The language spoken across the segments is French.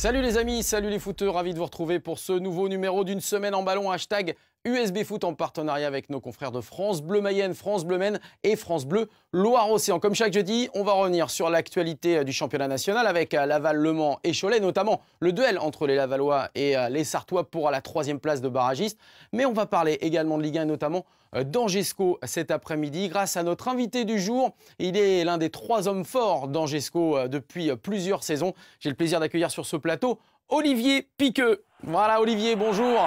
Salut les amis, salut les footeux, ravi de vous retrouver pour ce nouveau numéro d'une semaine en ballon, hashtag USB Foot en partenariat avec nos confrères de France Bleu Mayenne, France Bleu Maine et France Bleu Loire-Océan. Comme chaque jeudi, on va revenir sur l'actualité du championnat national avec euh, Laval, Le Mans et Cholet, notamment le duel entre les Lavallois et euh, les Sartois pour la troisième place de barragiste. Mais on va parler également de Ligue 1 et notamment euh, d'Angesco cet après-midi grâce à notre invité du jour. Il est l'un des trois hommes forts d'Angesco depuis plusieurs saisons. J'ai le plaisir d'accueillir sur ce plateau Olivier Piqueux. Voilà Olivier, bonjour.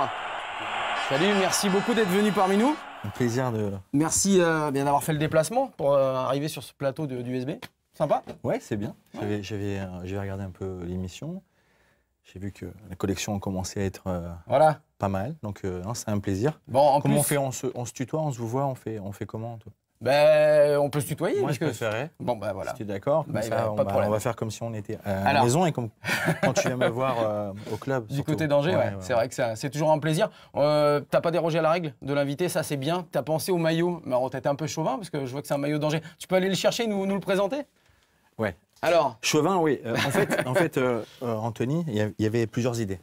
Salut, merci beaucoup d'être venu parmi nous. Un plaisir de. Merci euh, bien d'avoir fait le déplacement pour euh, arriver sur ce plateau d'USB. Sympa Ouais, c'est bien. Euh, j'avais regardé un peu l'émission. J'ai vu que la collection commençait à être euh, Voilà. pas mal. Donc, euh, c'est un plaisir. Bon, en comment plus, on fait? On se, on se tutoie, on se voit, on fait, on fait comment toi? Ben, on peut se tutoyer. Moi, parce je que- préférais. Bon, ben voilà. Si tu es d'accord ça, bah, on, on va faire comme si on était à la Alors. maison et comme quand tu viens me voir euh, au club. Du surtout. côté d'Angers, ouais, Ouais, ouais, c'est vrai que c'est toujours un plaisir. Euh, T'as pas dérogé à la règle de l'invité, ça c'est bien. T'as pensé au maillot, mais t'étais un peu chauvin parce que je vois que c'est un maillot d'Angers. Tu peux aller le chercher, nous, nous le présenter? Ouais. Alors, Chauvin, oui. Euh, en fait, en fait euh, euh, Anthony, il y avait plusieurs idées.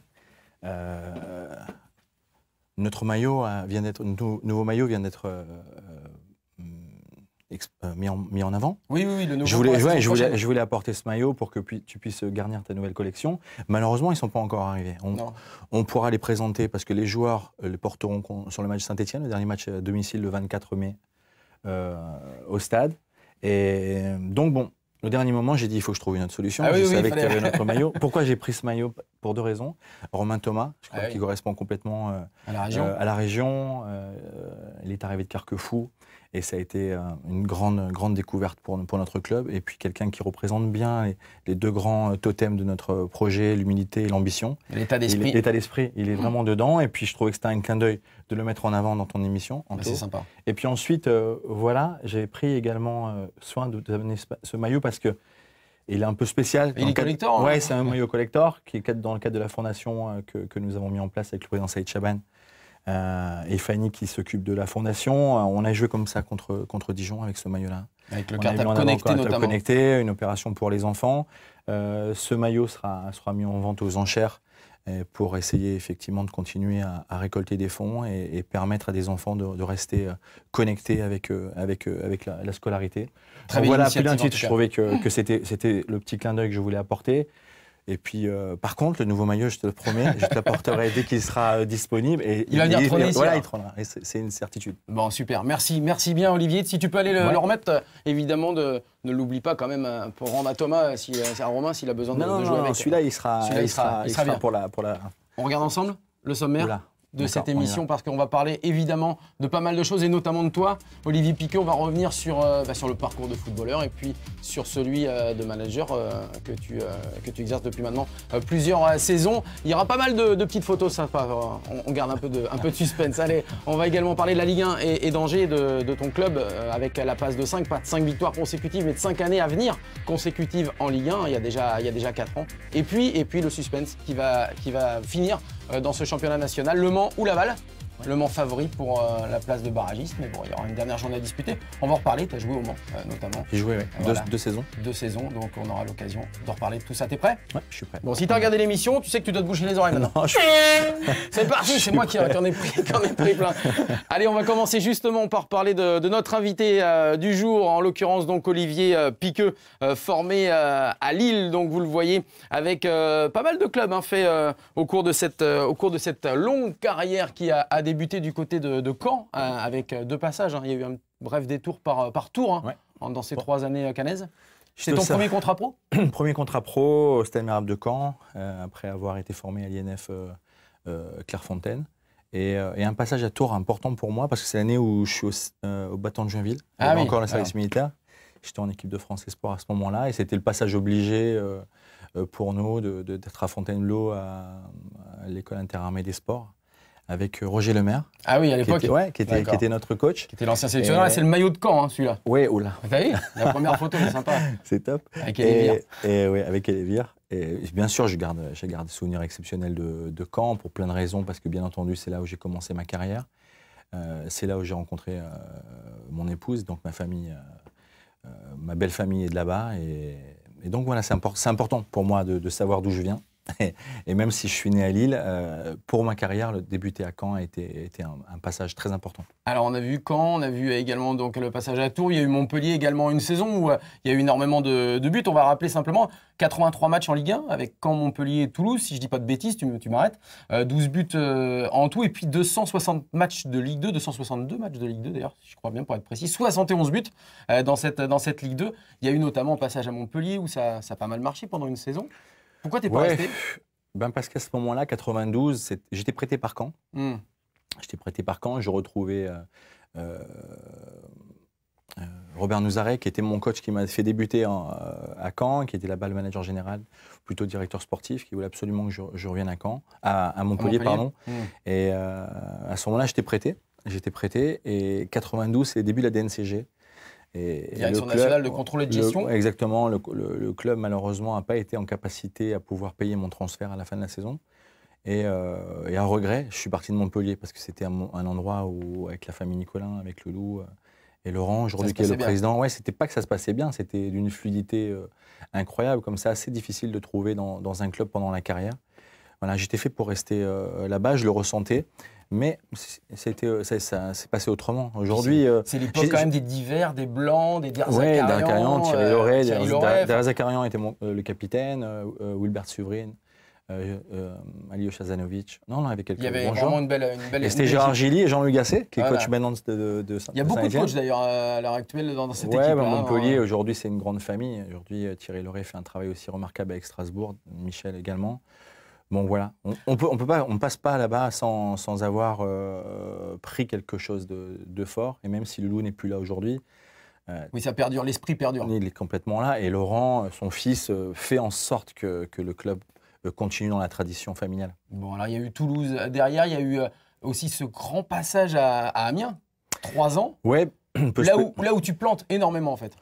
Euh, notre maillot vient d'être, nou- nouveau maillot vient d'être mis, en, mis en avant. oui, oui, oui, le nouveau. Je voulais, pour la ouais, saison je, voulais, prochaine. je voulais apporter ce maillot pour que pu- tu puisses garnir ta nouvelle collection. Malheureusement, ils ne sont pas encore arrivés. On, on pourra les présenter parce que les joueurs les porteront sur le match Saint-Etienne, le dernier match à domicile le 24 mai au stade. Et donc, bon, le dernier moment, j'ai dit il faut que je trouve une autre solution. Ah je oui, savais il qu'il y avait notre maillot. Pourquoi j'ai pris ce maillot Pour deux raisons. Romain Thomas, je crois Ah oui. qu'il correspond complètement euh, À la région. euh, à la région. euh, il est arrivé de Carquefou et ça a été euh, une grande, grande découverte pour, pour notre club. Et puis quelqu'un qui représente bien les, les deux grands euh, totems de notre projet, l'humilité et l'ambition. L'état d'esprit. L'état d'esprit, il est vraiment dedans. Et puis je trouvais que c'était un clin d'œil de le mettre en avant dans ton émission. Bah, c'est sympa. Et puis ensuite, euh, voilà, j'ai pris également euh, soin de d'amener ce, ce maillot parce que il est un peu spécial. il est cadre- collector, hein Ouais, c'est un maillot collector qui est cadre- dans le cadre de la fondation euh, que, que nous avons mis en place avec le président Saïd Chaban euh, et Fanny qui s'occupe de la fondation. Euh, on a joué comme ça contre, contre Dijon avec ce maillot-là. Avec le cartable connecté notamment. connecté, une opération pour les enfants. Euh, ce maillot sera, sera mis en vente aux enchères pour essayer effectivement de continuer à, à récolter des fonds et, et permettre à des enfants de, de rester connectés avec, avec, avec la, la scolarité. Très Donc voilà, plus d'un titre, je trouvais que, que c'était c'était le petit clin d'œil que je voulais apporter. Et puis, euh, par contre, le nouveau maillot, je te le promets, je te l'apporterai dès qu'il sera euh, disponible. Et, Il va venir trôner ici, Voilà, il trônera. C'est une certitude. Bon, super. Merci, merci bien, Olivier. Si tu peux aller le, Ouais. le remettre, euh, évidemment, de, ne l'oublie pas quand même pour rendre à Thomas, si, à Romain, s'il a besoin de, Non, de non, jouer non, avec. celui-là, il sera, Celui-là, il il sera- sera, il sera bien. pour la, pour la. On regarde ensemble le sommaire Oula. De cette émission parce qu'on va parler évidemment de pas mal de choses et notamment de toi, Olivier Piquet. On va revenir sur, euh, bah, sur le parcours de footballeur et puis sur celui euh, de manager euh, que, tu, que tu exerces depuis maintenant plusieurs saisons. Il y aura pas mal de, de petites photos sympas. on, on garde un peu, de, un peu de suspense. Allez, on va également parler de la Ligue 1 et, et d'Angers, de, de ton club, avec la passe de 5, pas de 5 victoires consécutives, mais de 5 années à venir consécutives en Ligue 1. Il y a déjà, il y a déjà 4 ans. Et puis, et puis le suspense qui va, qui va finir dans ce championnat national. Le Mans ou Laval le Mans favori pour euh, la place de barragiste, mais bon, il y aura une dernière journée à disputer. On va en reparler, tu as joué au Mans euh, notamment, J'ai joué, ouais. Voilà. deux, deux saisons. deux saisons, donc on aura l'occasion d'en reparler de tout ça. T'es prêt? Ouais, je suis prêt. Bon, si t'as regardé l'émission, tu sais que tu dois te boucher les oreilles maintenant. Non, je suis- C'est parti, c'est moi qui en ai pris, qui en ai pris plein. Allez, on va commencer justement par parler de, de notre invité euh, du jour, en l'occurrence donc Olivier euh, Piqueux, euh, formé euh, à Lille, donc vous le voyez, avec euh, pas mal de clubs hein, fait euh, au, cours de cette, euh, au cours de cette longue carrière qui a, a débuté du côté de, de Caen, euh, avec euh, deux passages. hein. Il y a eu un bref détour par, par tour hein, Ouais. dans ces Bon. trois années euh, canaises. C'était ton ça. premier contrat pro? Premier contrat pro au Stade Mérable de Caen, euh, après avoir été formé à l'INF euh, euh, Clairefontaine. Et, euh, et un passage à Tours important pour moi, parce que c'est l'année où je suis au, euh, au battant de Joinville. Ah oui, encore le service alors. militaire. J'étais en équipe de France Espoir à ce moment-là. Et c'était le passage obligé euh, euh, pour nous d'être à Fontainebleau, à, à l'école interarmée des sports, avec euh, Roger Lemaire, Ah oui, à l'époque. ouais, qui, était, D'accord. qui était notre coach. Qui était l'ancien sélectionneur, Et- c'est le maillot de Caen, hein, celui-là. Ouais, oula, T'as vu La première photo, c'est sympa. c'est top. Avec Elvire. Et, et ouais, avec Elvire. Et bien sûr, je garde, je garde des souvenirs exceptionnels de, de Caen pour plein de raisons, parce que bien entendu, c'est là où j'ai commencé ma carrière. Euh, c'est là où j'ai rencontré euh, mon épouse, donc ma famille, euh, ma belle famille est de là-bas. Et, et donc voilà, c'est impor- c'est important pour moi de, de savoir d'où je viens. Et, même si je suis né à Lille, euh, pour ma carrière, le débuter à Caen a été, un, passage très important. Alors on a vu Caen, on a vu également donc le passage à Tours, il y a eu Montpellier également une saison où euh, il y a eu énormément de, buts. On va rappeler simplement 83 matchs en Ligue 1 avec Caen, Montpellier et Toulouse, si je dis pas de bêtises, tu, m'arrêtes. 12 buts en tout et puis 260 matchs de Ligue 2, 262 matchs de Ligue 2 d'ailleurs, si je crois bien pour être précis, 71 buts dans, cette, dans cette Ligue 2. Il y a eu notamment un passage à Montpellier où ça a pas mal marché pendant une saison. Pourquoi t'es pas resté? Ben Parce qu'à ce moment-là, 92, j'étais prêté par Caen. Hmm. J'étais prêté par Caen. Je retrouvais euh, euh, euh, Robert Nouzaret, qui était mon coach, qui m'a fait débuter à Caen, qui était là-bas le manager général, plutôt directeur sportif, qui voulait absolument que je, revienne à Caen, à, Montpellier, pardon. Hmm. Et à ce moment-là, j'étais prêté. J'étais prêté. Et 92, c'est le début de la DNCG. Et, Direction nationale de contrôle et de gestion. exactement. Le, club, malheureusement, n'a pas été en capacité à pouvoir payer mon transfert à la fin de la saison. Et, euh, à regret, je suis parti de Montpellier parce que c'était un, endroit où, avec la famille Nicolin, avec le loup euh, et Laurent, aujourd'hui qui est le président, ouais, c'était pas que ça se passait bien, c'était d'une fluidité euh, incroyable, comme ça, assez difficile de trouver dans, dans, un club pendant la carrière. Voilà, j'étais fait pour rester là-bas, je le ressentais. Mais c'était, euh, ça, ça s'est passé autrement. Aujourd'hui. C'est euh, l'époque quand même des divers, des blancs, des Derzakarian. Oui, Derzakarian, Thierry euh, Loret. Derzakarian était le capitaine, Wilbert Suvrin. Euh, Alio Shazanovic. Non, non, Il y avait vraiment une belle, une belle. Et c'était Gérard Gilly et Jean-Luc Gasset, qui est coach maintenant de, de, Il y a beaucoup de coachs d'ailleurs à l'heure actuelle dans, cette ouais, équipe. Bah, Montpellier, aujourd'hui, c'est une grande famille. Aujourd'hui, Thierry Loret fait un travail aussi remarquable avec Strasbourg, Michel également. Bon, voilà. On, peut, on peut pas, on passe pas là-bas sans, sans, avoir euh, pris quelque chose de, fort. Et même si le loup n'est plus là aujourd'hui. Euh, oui, ça perdure, l'esprit perdure. Il est complètement là. Et Laurent, son fils, euh, fait en sorte que, que le club continue dans la tradition familiale. Bon, alors il y a eu Toulouse derrière, il y a eu aussi ce grand passage à, Amiens, trois ans. Ouais. Là où, là où tu plantes énormément en fait.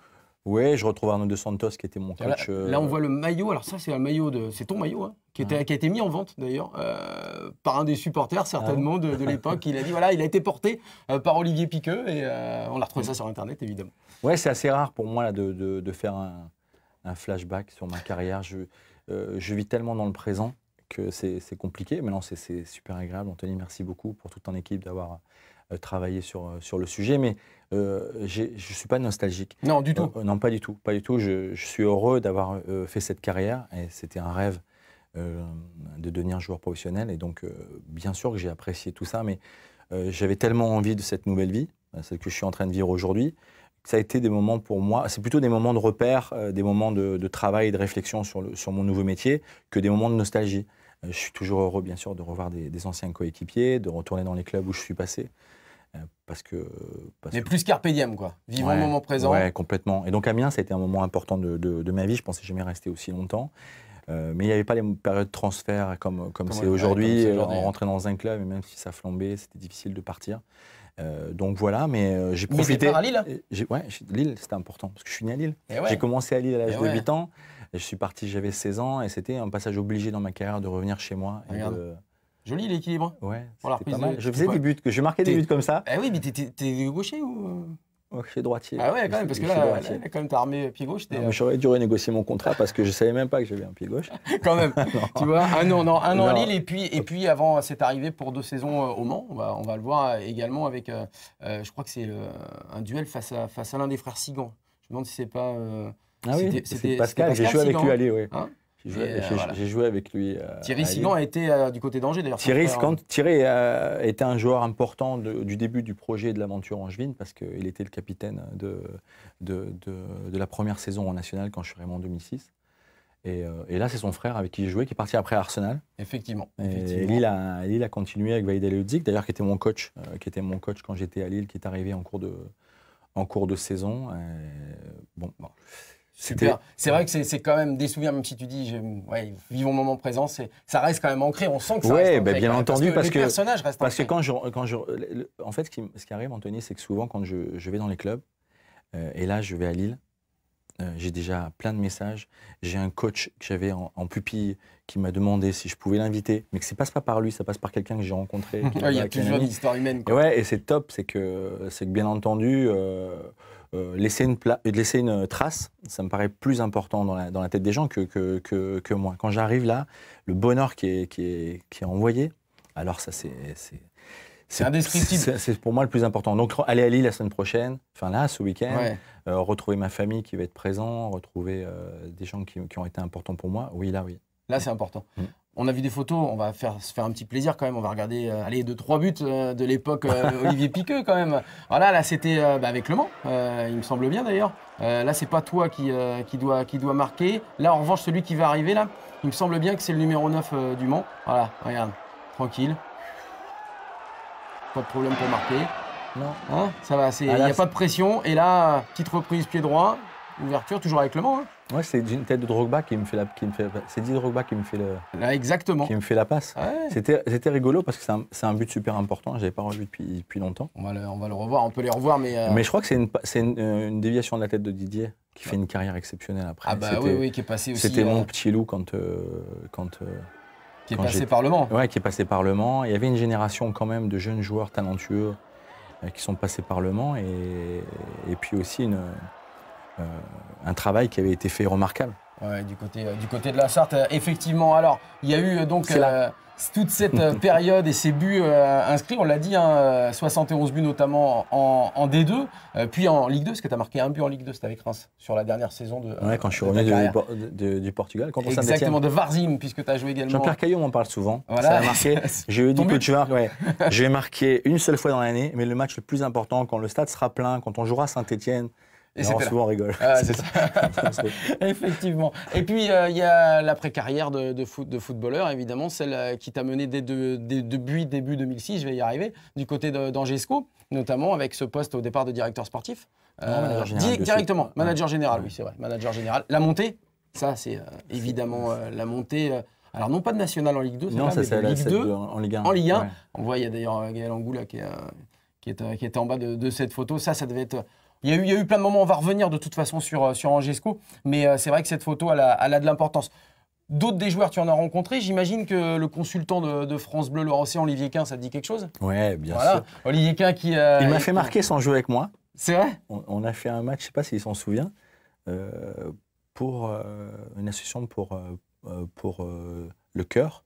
Oui, je retrouve Arnaud de Santos qui était mon coach. Là, là on voit le maillot. Alors ça, c'est un maillot de, c'est ton maillot, hein qui, était, qui, a été mis en vente d'ailleurs euh, par un des supporters certainement de, l'époque. Il a dit voilà, il a été porté euh, par Olivier Piqueux et euh, on a retrouvé ça sur internet évidemment. Ouais, c'est assez rare pour moi là, de, de, faire un, un, flashback sur ma carrière. Je, je vis tellement dans le présent que c'est compliqué. Maintenant, c'est super agréable. Anthony, merci beaucoup pour toute ton équipe d'avoir travaillé sur, sur le sujet. Mais je ne suis pas nostalgique. Non, du tout. non, pas du tout. Pas du tout. Je, je suis heureux d'avoir fait cette carrière et c'était un rêve euh, de devenir joueur professionnel. Et donc, euh, bien sûr que j'ai apprécié tout ça, mais euh, j'avais tellement envie de cette nouvelle vie, celle que je suis en train de vivre aujourd'hui, ça a été des moments pour moi, c'est plutôt des moments de repère, des moments de, travail et de réflexion sur, le, sur mon nouveau métier, que des moments de nostalgie. Je suis toujours heureux, bien sûr, de revoir des, anciens coéquipiers, de retourner dans les clubs où je suis passé. Parce que, Mais plus carpe diem, quoi. Vivons le moment présent. Oui, complètement. Et donc Amiens, ça a été un moment important de, de ma vie. Je pensais jamais rester aussi longtemps. Euh, mais il n'y avait pas les périodes de transfert comme comme c'est aujourd'hui. on rentrait dans un club et même si ça flambait, c'était difficile de partir. Euh, donc voilà, mais euh, j'ai profité. Mais à Lille Ouais, Lille, c'était important parce que je suis né à Lille. Eh j'ai commencé à Lille à l'âge eh de 8 ans. Et je suis parti, j'avais 16 ans et c'était un passage obligé dans ma carrière de revenir chez moi. Et Joli l'équilibre. Ouais, pas mal. Je faisais des buts, je marquais des buts comme ça. Eh oui, mais t'es gaucher ou je suis droitier. Ah ouais, quand même, parce que là, quand même, t'as armé pied gauche. J'aurais dû renégocier mon contrat parce que je savais même pas que j'avais un pied gauche. quand même. tu vois, un an, non, un an à Lille et puis, et puis avant, c'est arrivé pour deux saisons euh, au Mans. On va, on va le voir également avec, euh, euh, je crois que c'est un duel face à, face à l'un des frères Sigan. Je me demande si c'est pas. Ah oui, c'était Pascal. J'ai joué avec lui à Lille, oui. Hein j'ai joué, avec lui. Euh, Thierry Sigan a été euh, du côté d'Angers d'ailleurs. Thierry, Thierry euh, était un joueur important du début du projet de l'aventure Angevine parce qu'il était le capitaine de de, de, la première saison en national quand je suis arrivé en 2006. Et, là, c'est son frère avec qui il jouait qui est parti après à Arsenal. Effectivement. Et Lille a, Lille a continué avec Vaïd Ludzik, d'ailleurs, qui était mon coach, qui était mon coach quand j'étais à Lille, qui est arrivé en cours de, en cours de saison. bon, bon. C'est vrai que c'est quand même des souvenirs, même si tu dis, ouais, vivons le moment présent, ça reste quand même ancré. On sent que ça reste ancré, bien entendu, parce que, parce que quand je, quand je, en fait, ce qui, ce qui arrive, Anthony, c'est que souvent quand je, je, vais dans les clubs, euh, et là, je vais à Lille, euh, j'ai déjà plein de messages. J'ai un coach que j'avais en, pupille qui m'a demandé si je pouvais l'inviter, mais que ça passe pas par lui, ça passe par quelqu'un que j'ai rencontré. il y a toujours une histoire humaine. Et ouais, et c'est top, c'est que, c'est que bien entendu. Euh, laisser, une laisser une trace, ça me paraît plus important dans la, dans la tête des gens que, que, que, moi. Quand j'arrive là, le bonheur qui est, qui est, qui est envoyé, alors ça c'est c'est indescriptible. C'est pour moi le plus important. Donc aller à Lille la semaine prochaine, enfin là, ce week-end, euh, retrouver ma famille qui va être présent, retrouver euh, des gens qui, ont été importants pour moi. Oui, là, oui. Là, c'est important. Mm. On a vu des photos, on va faire, se faire un petit plaisir quand même. On va regarder, euh, allez, deux, trois buts de l'époque Olivier Piqueux quand même. Voilà, là, c'était bah, avec Le Mans, il me semble bien d'ailleurs. là, c'est pas toi qui, qui, doit, qui doit marquer. Là, en revanche, celui qui va arriver là, il me semble bien que c'est le numéro 9 du Mans. Voilà, regarde, tranquille. Pas de problème pour marquer. Non. Hein ça va, il n'y a pas de pression. Et là, petite reprise pied droit, ouverture, toujours avec le Mans. Hein. Ouais, c'est une tête de Drogba qui me fait la, qui me fait, c'est dit Drogba qui me fait le, là, exactement, qui me fait la passe. C'était, c'était rigolo parce que c'est un, c'est un, but super important. J'avais pas revu depuis, depuis longtemps. On va, le, on va le revoir, on peut les revoir, mais. Euh, mais je crois que c'est une, c'est euh, une, déviation de la tête de Didier qui fait une carrière exceptionnelle après. Ah bah oui, oui, qui est passé aussi. C'était mon petit loup quand, euh, quand qui est passé par le Mans. Oui, qui est passé par le Mans. Il y avait une génération quand même de jeunes joueurs talentueux euh, qui sont passés par le Mans et, et puis aussi une, euh, un travail qui avait été fait remarquable. Ouais, du côté, euh, du côté de la Sarthe, effectivement. Alors, il y a eu donc toute cette euh, période et ces buts euh, inscrits, on l'a dit, 71 hein, buts notamment en, D2, euh, puis en Ligue 2, parce que tu as marqué un but en Ligue 2, c'était avec Reims, sur la dernière saison de. Ouais, quand je suis revenu du Portugal. Quand Exactement, de Varzim, puisque tu as joué également. Jean-Pierre Caillot m'en parle souvent. Ça a marqué. je lui ai dit que tu vas. Ouais, je vais marquer une seule fois dans l'année, mais le match le plus important, quand le stade sera plein, quand on jouera Saint-Etienne. Et souvent on rigole. Ah, c'est ça. Effectivement. Et puis euh, il y a l'après-carrière de, de, foot, de, footballeur, évidemment, celle euh, qui t'a mené dès de, début 2006, je vais y arriver, du côté d'Angesco, notamment avec ce poste au départ de directeur sportif. Euh, directement, manager général, oui, c'est vrai, manager général. La montée, ça c'est évidemment la montée. alors non pas de national en Ligue 2, non, ça c'est Ligue 2, en Ligue 1. En Ligue 1, on voit il y a d'ailleurs Gaël Angoula qui, qui, est, qui était en bas de, de, cette photo. Ça, ça devait être il y, a eu, il y, a eu, plein de moments, on va revenir de toute façon sur, euh, sur Angesco, mais euh, c'est vrai que cette photo, elle a, elle a de l'importance. D'autres des joueurs, tu en as rencontré. J'imagine que le consultant de, France Bleu Loire-Océan, Olivier Quin, ça te dit quelque chose? Ouais, bien sûr. Olivier Quin qui. Euh, il m'a fait marquer sans jouer avec moi. C'est vrai? On, a fait un match, je ne sais pas s'il s'en souvient, pour une association pour, pour le cœur.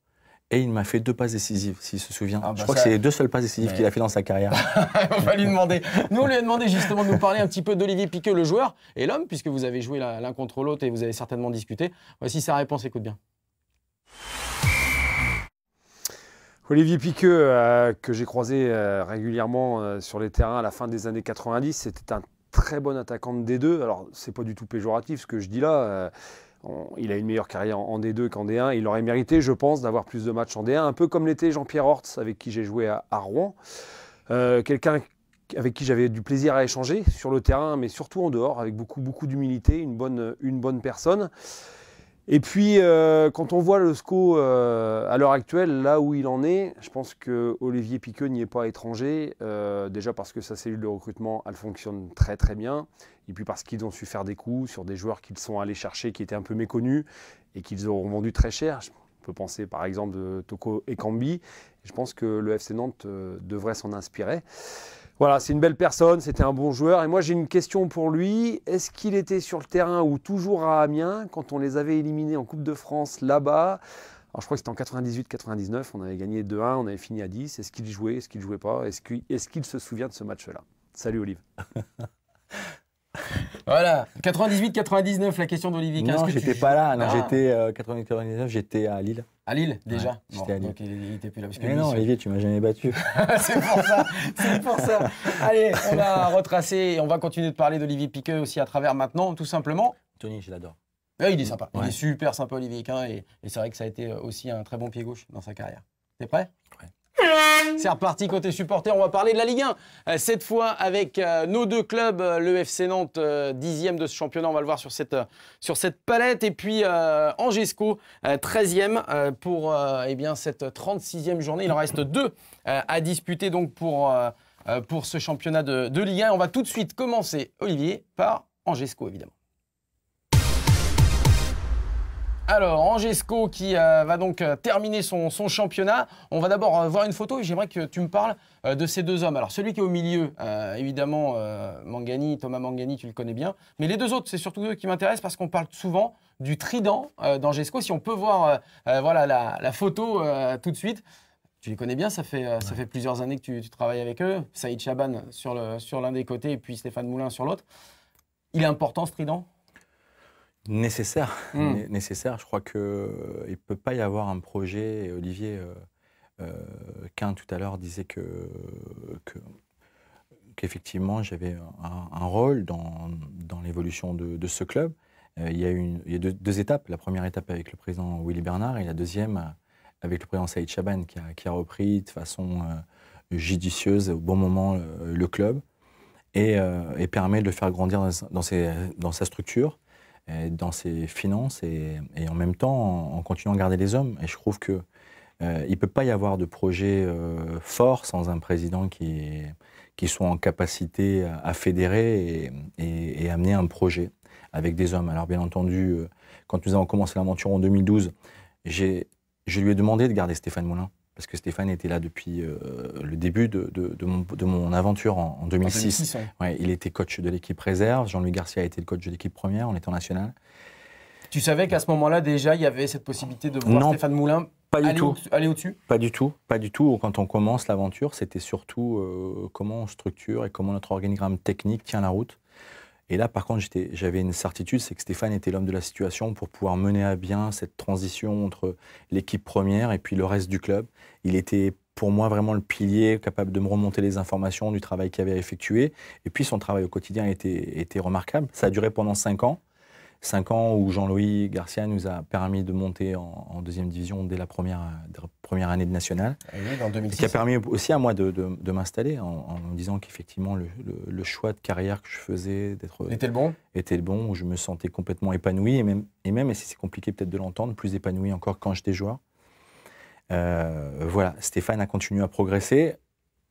Et il m'a fait deux passes décisives, s'il se souvient. Ah, je bah crois que c'est les deux seules passes décisives qu'il a fait dans sa carrière. on va lui demander. Nous, on lui a demandé justement de nous parler un petit peu d'Olivier Piqueux, le joueur, et l'homme, puisque vous avez joué l'un contre l'autre et vous avez certainement discuté. Voici sa réponse, écoute bien. Olivier Piqueux, euh, que j'ai croisé euh, régulièrement euh, sur les terrains à la fin des années 90, c'était un très bon attaquant de D2. Alors, c'est pas du tout péjoratif ce que je dis là il a une meilleure carrière en D2 qu'en D1. Il aurait mérité, je pense, d'avoir plus de matchs en D1, un peu comme l'était Jean-Pierre Hortz, avec qui j'ai joué à, Rouen. Euh, quelqu'un avec qui j'avais du plaisir à échanger sur le terrain, mais surtout en dehors, avec beaucoup, d'humilité, une bonne, personne. Et puis, euh, quand on voit le SCO euh, à l'heure actuelle, là où il en est, je pense que Olivier Piqueux n'y est pas étranger. Déjà parce que sa cellule de recrutement, elle fonctionne très très bien. Et puis parce qu'ils ont su faire des coups sur des joueurs qu'ils sont allés chercher qui étaient un peu méconnus et qu'ils auront vendu très cher. On peut penser par exemple de Toko et Kambi. je pense que le FC Nantes devrait s'en inspirer. Voilà, c'est une belle personne, c'était un bon joueur. Et moi, j'ai une question pour lui. Est-ce qu'il était sur le terrain ou toujours à Amiens quand on les avait éliminés en Coupe de France là-bas? Alors, je crois que c'était en 98-99, on avait gagné 2-1, on avait fini à 10. Est-ce qu'il jouait Est-ce qu'il jouait pas? Est-ce qu'il se souvient de ce match-là? Salut Olive. Voilà, 98-99, la question d'Olivier. Non, j'étais pas là. Non, ah. j'étais 98-99, euh, j'étais à Lille. À Lille, déjà J'étais à Lille. Donc il, était plus là. Mais non, Olivier, tu m'as jamais battu. c'est pour ça, c'est pour ça. Allez, on a retracé et on va continuer de parler d'Olivier Piqueux aussi à travers maintenant, tout simplement. Tony, je l'adore. il est sympa. Il est super sympa, Olivier Quin, et, et c'est vrai que ça a été aussi un très bon pied gauche dans sa carrière. T'es prêt? Ouais. C'est reparti côté supporter, on va parler de la Ligue 1. Euh, cette fois avec euh, nos deux clubs, euh, le FC Nantes, dixième de ce championnat, on va le voir sur cette, palette. Et puis Angesco, 13e pour eh bien, cette 36e journée. Il en reste deux à disputer donc pour, pour ce championnat de, de Ligue 1. On va tout de suite commencer, Olivier, par Angesco évidemment. Alors, Angesco qui euh, va donc euh, terminer son, championnat. On va d'abord euh, voir une photo et j'aimerais que tu me parles de ces deux hommes. Alors, celui qui est au milieu, évidemment, Mangani, Thomas Mangani, tu le connais bien. Mais les deux autres, c'est surtout eux qui m'intéressent parce qu'on parle souvent du trident d'Angesco. Si on peut voir voilà, la, photo tout de suite. Tu les connais bien, ça fait, ça fait plusieurs années que tu, travailles avec eux. Saïd Chaban sur l'un sur des côtés et puis Stéphane Moulin sur l'autre. Il est important ce trident? Nécessaire, hmm. nécessaire. Je crois qu'il euh, ne peut pas y avoir un projet. Olivier euh, euh tout à l'heure disait que, qu'effectivement j'avais un, rôle dans, dans l'évolution de, ce club. Euh, il y a, une, il y a deux, étapes. La première étape avec le président Willy Bernard et la deuxième avec le président Saïd Chaban qui a, qui a repris de façon judicieuse au bon moment le club et, et, permet de le faire grandir dans, dans, ses, dans sa structure dans ses finances et, en même temps en, continuant à garder les hommes. Et je trouve que euh, il ne peut pas y avoir de projet euh, fort sans un président qui, qui soit en capacité à, fédérer et, et, amener un projet avec des hommes. Alors bien entendu, euh, quand nous avons commencé l'aventure en 2012, je lui ai demandé de garder Stéphane Moulin parce que Stéphane était là depuis euh, le début de, mon, aventure en, 2006. il était coach de l'équipe réserve, Jean-Louis Garcia a été le coach de l'équipe première en étant national. Tu savais qu'à ce moment-là, déjà, il y avait cette possibilité de voir Stéphane Moulin pas du aller, tout. Au, aller au-dessus? Pas du tout, pas du tout. Quand on commence l'aventure, c'était surtout euh, comment on structure et comment notre organigramme technique tient la route. Et là, par contre, j'avais une certitude, c'est que Stéphane était l'homme de la situation pour pouvoir mener à bien cette transition entre l'équipe première et puis le reste du club. Il était pour moi vraiment le pilier, capable de me remonter les informations du travail qu'il avait effectué. Et puis son travail au quotidien était, remarquable. Ça a duré pendant cinq ans cinq ans où Jean-Louis Garcia nous a permis de monter en, deuxième division dès la première, première année de nationale. Ah oui, en 2006. Qui a permis aussi à moi de, de, m'installer en, me disant qu'effectivement le, le, choix de carrière que je faisais d'être était le bon? était le bon où je me sentais complètement épanoui et même et même et si c'est compliqué peut-être de l'entendre plus épanoui encore quand j'étais joueur. Euh, voilà, Stéphane a continué à progresser.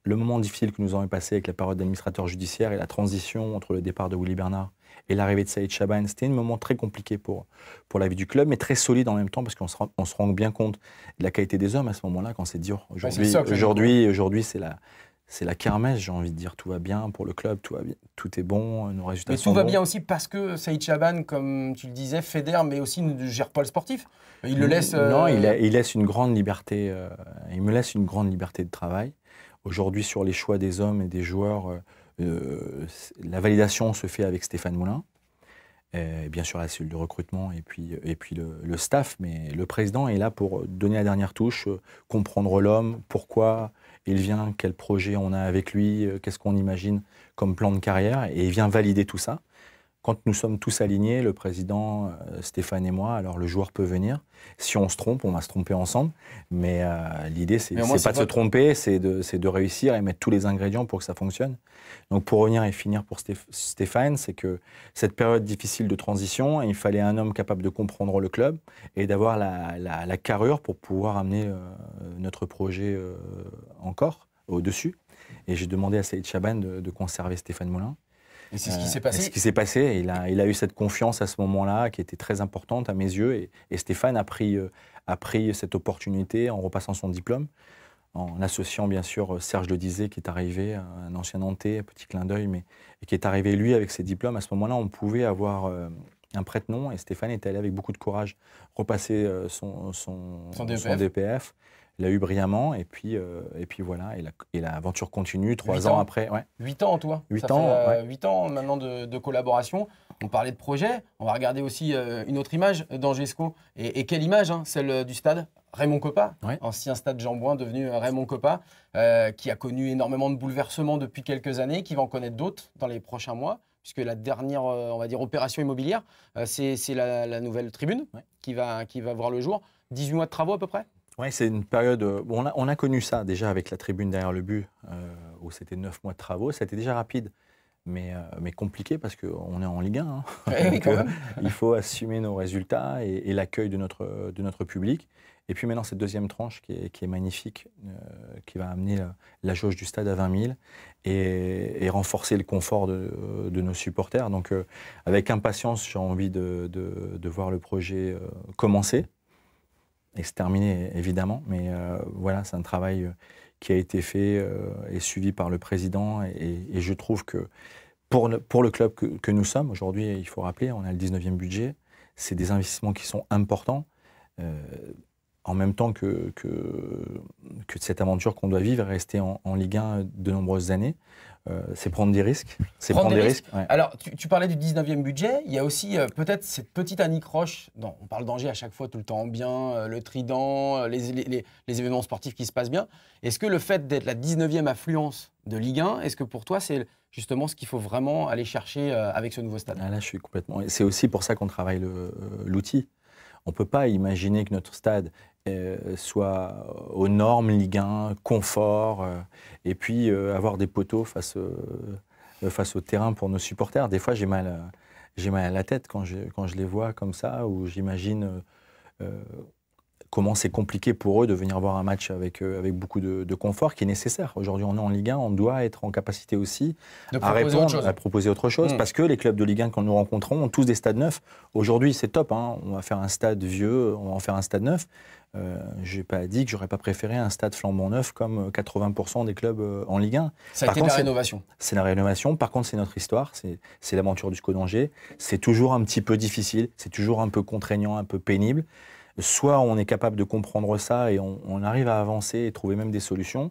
Le moment difficile que nous avons passé avec la parole d'administrateur judiciaire et la transition entre le départ de Willy Bernard et l'arrivée de Saïd Chaban, c'était un moment très compliqué pour, pour la vie du club, mais très solide en même temps, parce qu'on se, on se rend bien compte de la qualité des hommes à ce moment-là, quand c'est dur. Aujourd'hui, aujourd'hui, aujourd'hui, c'est la, c'est la kermesse, j'ai envie de dire. Tout va bien pour le club, tout, va bien, tout est bon, nos résultats mais sont tout va bons. bien aussi parce que Saïd Chaban, comme tu le disais, fédère, mais aussi ne gère pas le sportif. Il le laisse. Non, il, euh, il, laisse une grande liberté. Euh, il me laisse une grande liberté de travail. Aujourd'hui, sur les choix des hommes et des joueurs, euh, euh, la validation se fait avec Stéphane Moulin. Et bien sûr la cellule de recrutement et puis, et puis le, staff, mais le président est là pour donner la dernière touche, euh, comprendre l'homme, pourquoi il vient, quel projet on a avec lui, euh, qu'est-ce qu'on imagine comme plan de carrière, et il vient valider tout ça. Quand nous sommes tous alignés, le président, euh, Stéphane et moi, alors le joueur peut venir. Si on se trompe, on va se tromper ensemble. Mais euh, l'idée, c'est pas de se tromper, c'est de, de, réussir et mettre tous les ingrédients pour que ça fonctionne. Donc pour revenir et finir pour Stéphane, c'est que cette période difficile de transition, il fallait un homme capable de comprendre le club et d'avoir la, la, carrure pour pouvoir amener euh, notre projet encore au-dessus. Et j'ai demandé à Saïd Chaban de, de conserver Stéphane Moulin. Et c'est ce qui s'est passé. ce qui s'est passé. Il a, il a eu cette confiance à ce moment-là qui était très importante à mes yeux. Et, Stéphane a pris, euh, a pris cette opportunité en repassant son diplôme, en associant bien sûr Serge Le Disait qui est arrivé, un ancien Nantais, petit clin d'œil, mais qui est arrivé lui avec ses diplômes. À ce moment-là, on pouvait avoir euh, un prête-nom et Stéphane est allé avec beaucoup de courage repasser euh, son, son, son, DPF il a eu brillamment, et puis, euh, et puis voilà, et l'aventure continue, trois ans, après. Ouais. 8 ans, toi Huit ans. Euh, huit ans maintenant de, collaboration. On parlait de projet, on va regarder aussi euh, une autre image d'Angesco. Et, quelle image, hein, celle du stade? Raymond Coppa, ancien stade Jean Bouin devenu Raymond Coppa, qui a connu énormément de bouleversements depuis quelques années, qui va en connaître d'autres dans les prochains mois puisque la dernière, on va dire, opération immobilière, c'est la, nouvelle tribune qui, va, qui va voir le jour. 18 mois de travaux à peu près? Oui, c'est une période. Euh, on, a, on, a, connu ça déjà avec la tribune derrière le but, euh, où c'était neuf mois de travaux. C'était déjà rapide, mais, euh, mais compliqué parce qu'on est en Ligue 1. Hein. il faut assumer nos résultats et, l'accueil de notre, de notre public. Et puis maintenant, cette deuxième tranche qui est, magnifique, qui va amener la, jauge du stade à 20 000 et, renforcer le confort de, nos supporters. Donc, avec impatience, j'ai envie de, voir le projet commencer terminer, évidemment. Mais voilà, c'est un travail qui a été fait euh, et suivi par le président. Et, je trouve que pour le, club que, nous sommes, aujourd'hui, il faut rappeler, on a le 19e budget, c'est des investissements qui sont importants. Euh, en même temps que, cette aventure qu'on doit vivre rester en, Ligue 1 de nombreuses années. Euh, c'est prendre des risques. C'est prendre, des, risques. Alors, tu, parlais du 19e budget. Il y a aussi euh, peut-être cette petite anicroche. Non, on parle d'Angers à chaque fois, tout le temps bien, euh, le trident, les, les, les, événements sportifs qui se passent bien. Est-ce que le fait d'être la 19e affluence de Ligue 1, est-ce que pour toi, c'est justement ce qu'il faut vraiment aller chercher avec ce nouveau stade? Ah, Là, je suis complètement. C'est aussi pour ça qu'on travaille l'outil. On ne peut pas imaginer que notre stade soit aux normes Ligue 1, confort, euh, et puis euh, avoir des poteaux face, face au terrain pour nos supporters. Des fois, j'ai mal, j'ai mal à la tête quand je, quand je les vois comme ça, ou j'imagine comment c'est compliqué pour eux de venir voir un match avec, euh, avec beaucoup de, confort qui est nécessaire. Aujourd'hui, on est en Ligue 1, on doit être en capacité aussi à répondre, à proposer autre chose, hmm. parce que les clubs de Ligue 1 que nous rencontrons ont tous des stades neufs. Aujourd'hui, c'est top, hein. on va faire un stade vieux, on va en faire un stade neuf. Euh, je n'ai pas dit que j'aurais pas préféré un stade flambant neuf comme 80% des clubs euh, en Ligue 1. Ça a été la rénovation. C'est la rénovation. Par contre, c'est notre histoire. C'est l'aventure du SCO d'Angers. C'est toujours un petit peu difficile. C'est toujours un peu contraignant, un peu pénible soit on est capable de comprendre ça et on, arrive à avancer et trouver même des solutions.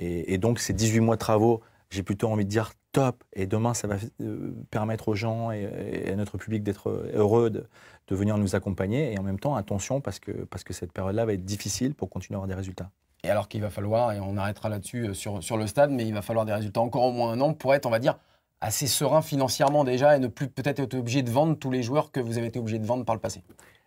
Et, donc ces 18 mois de travaux, j'ai plutôt envie de dire top. Et demain, ça va euh, permettre aux gens et, à notre public d'être heureux de, venir nous accompagner. Et en même temps, attention, parce que, parce que cette période-là va être difficile pour continuer à avoir des résultats. Et alors qu'il va falloir, et on arrêtera là-dessus euh, sur, sur le stade, mais il va falloir des résultats encore au moins un an pour être, on va dire, assez serein financièrement déjà et ne plus peut-être être obligé de vendre tous les joueurs que vous avez été obligé de vendre par le passé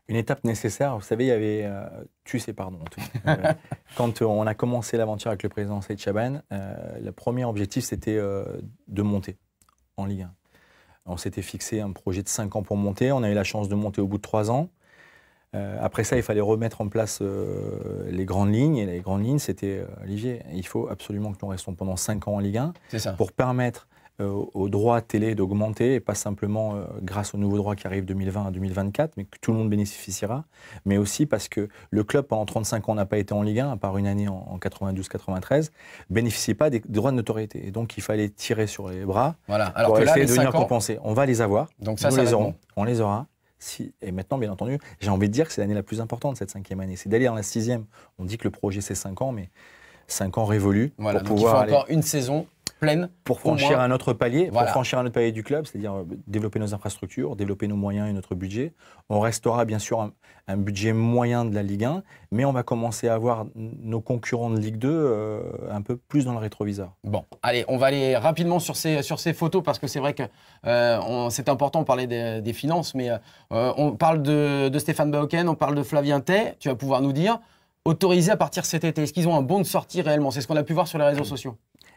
une étape nécessaire. Vous savez, il y avait, euh, tu sais, pardon, euh, quand on a commencé l'aventure avec le président Saïd Chaban, euh, le premier objectif, c'était de monter en Ligue 1. On s'était fixé un projet de 5 ans pour monter. On a eu la chance de monter au bout de 3 ans. après ça, il fallait remettre en place les grandes lignes. Et les grandes lignes, c'était, Olivier, il faut absolument que nous restons pendant 5 ans en Ligue 1 pour permettre euh, au droit télé d'augmenter, et pas simplement euh, grâce au nouveau droit qui arrive 2020 à 2024, mais que tout le monde bénéficiera, mais aussi parce que le club, pendant 35 ans, n'a pas été en Ligue 1, à part une année en, 92-93, bénéficiait pas des, droits de notoriété. Et donc, il fallait tirer sur les bras voilà. Alors pour essayer de venir compenser. On va les avoir, donc ça, nous les aurons, on les aura. Si, et maintenant, bien entendu, j'ai envie de dire que c'est l'année la plus importante, cette cinquième année. C'est d'aller dans la sixième. On dit que le projet, c'est 5 ans, mais 5 ans révolus voilà, pour pouvoir il faut encore une saison pour franchir un autre palier, pour franchir un autre palier du club, c'est-à-dire euh, développer nos infrastructures, développer nos moyens et notre budget. On restera bien sûr un, budget moyen de la Ligue 1, mais on va commencer à avoir nos concurrents de Ligue 2 euh, un peu plus dans le rétroviseur. Bon, allez, on va aller rapidement sur ces, sur ces photos parce que c'est vrai que euh, c'est important, de parler des, finances, mais on parle de, Stéphane Bauken, on parle de Flavien Tay. Tu vas pouvoir nous dire, autorisé à partir cet été, est-ce qu'ils ont un bon de sortie réellement? C'est ce qu'on a pu voir sur les réseaux sociaux.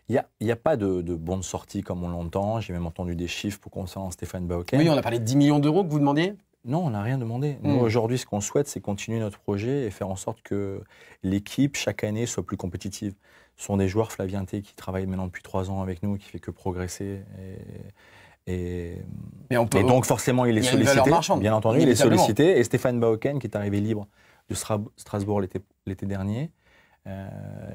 Il n'y a, pas de, de bon de sortie comme on l'entend. J'ai même entendu des chiffres pour concernant Stéphane Bauken. Oui, on a parlé de 10 millions d'euros que vous demandiez? Non, on n'a rien demandé. Nous, hmm. aujourd'hui, ce qu'on souhaite, c'est continuer notre projet et faire en sorte que l'équipe, chaque année, soit plus compétitive. Ce sont des joueurs, Flavien T, qui travaillent maintenant depuis trois ans avec nous, qui fait que progresser. Et, et, donc, forcément, il est sollicité. Bien entendu, il est sollicité. Et Stéphane Bauken, qui est arrivé libre de Strasbourg l'été dernier, euh,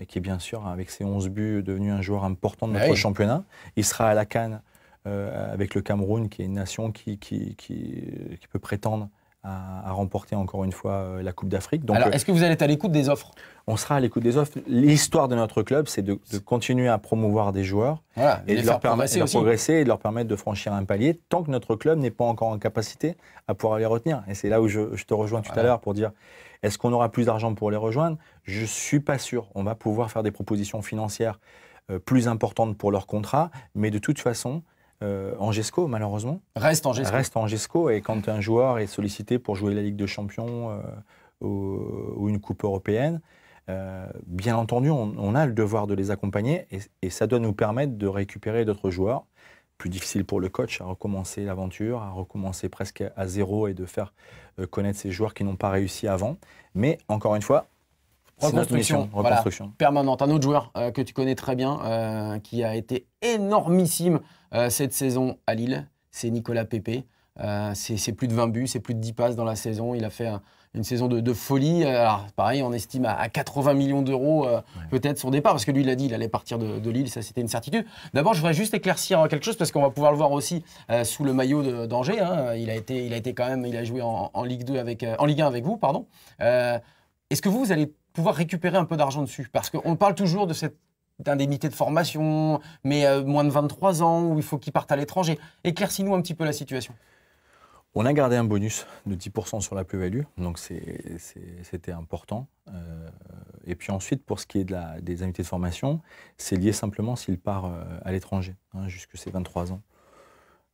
qui est bien sûr, avec ses 11 buts, devenu un joueur important de notre championnat. Il sera à la Cannes euh, avec le Cameroun, qui est une nation qui, qui, qui, peut prétendre à, remporter encore une fois euh, la Coupe d'Afrique. Alors, est-ce que vous allez être à l'écoute des offres? On sera à l'écoute des offres. L'histoire de notre club, c'est de, continuer à promouvoir des joueurs et, de leur permettre de progresser et de leur permettre de franchir un palier tant que notre club n'est pas encore en capacité à pouvoir les retenir. Et c'est là où je, te rejoins tout à l'heure pour dire est-ce qu'on aura plus d'argent pour les rejoindre? Je ne suis pas sûr. On va pouvoir faire des propositions financières euh, plus importantes pour leur contrat, mais de toute façon, euh, Angesco, malheureusement. Reste Angesco. Reste Angesco. Et quand un joueur est sollicité pour jouer la Ligue de Champions euh, ou, une Coupe européenne, euh, bien entendu, on, a le devoir de les accompagner et, et ça doit nous permettre de récupérer d'autres joueurs plus difficile pour le coach à recommencer l'aventure, à recommencer presque à zéro et de faire euh, connaître ces joueurs qui n'ont pas réussi avant. Mais encore une fois, Reconstruction, reconstruction. permanente. Un autre joueur que tu connais très bien, qui a été énormissime cette saison à Lille, c'est Nicolas Pépé. c'est plus de 20 buts, c'est plus de 10 passes dans la saison. Il a fait un, une saison de, folie. Alors, pareil, on estime à, 80 millions d'euros euh, peut-être son départ, parce que lui, il a dit il allait partir de, Lille, ça c'était une certitude. D'abord, je voudrais juste éclaircir quelque chose, parce qu'on va pouvoir le voir aussi euh, sous le maillot d'Angers. Hein. Il, a été, il a été quand même, il a joué en, Ligue 2 avec, euh, en Ligue 1 avec vous, pardon. Est-ce que vous, vous allez pouvoir récupérer un peu d'argent dessus? Parce qu'on parle toujours de cette indemnité de formation, mais moins de 23 ans, où il faut qu'il parte à l'étranger. Éclaircis-nous un petit peu la situation. On a gardé un bonus de 10% sur la plus-value, donc c'était important. Euh, et puis ensuite, pour ce qui est de la, des invités de formation, c'est lié simplement s'il part euh, à l'étranger, hein, jusque ses 23 ans.